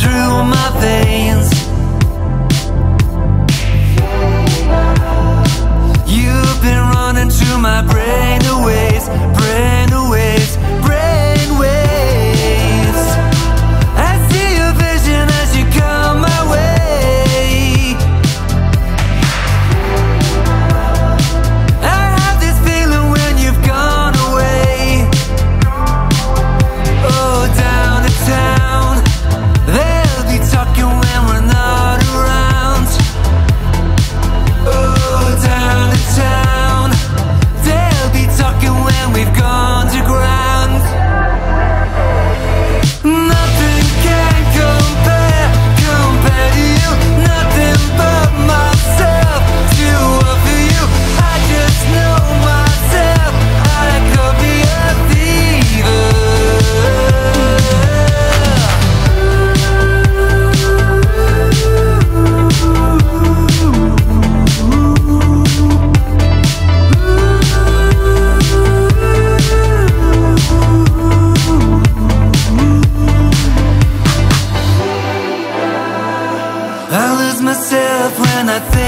through my veins. You've been running through my brain. myself when I think